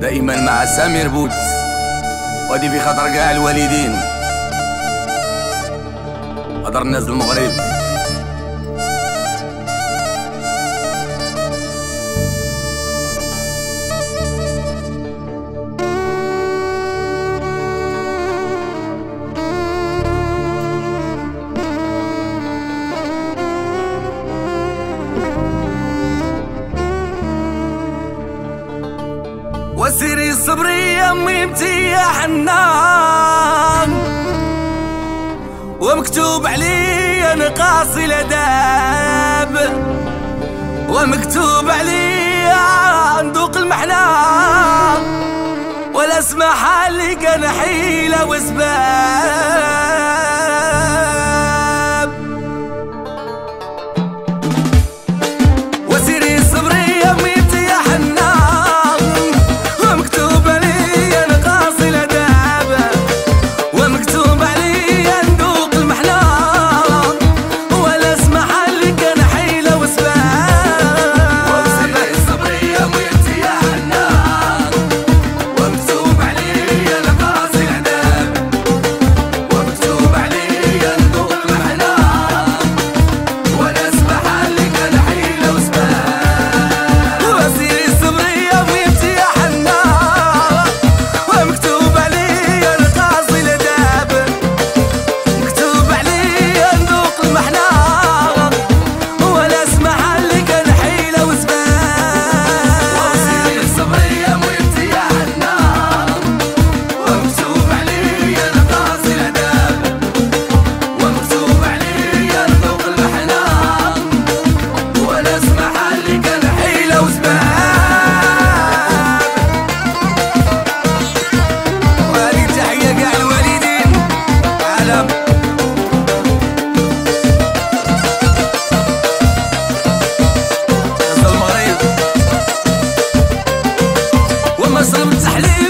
دائما مع سامر بوت وهذه في خاطر كاع الوالدين. خاطر الناس المغرب. امي يا حنان ومكتوب علي أنا قاصي الأداب. ومكتوب علي ندوق المحنان ولا أسمح لي كان حيلة وسباب. تمزح لي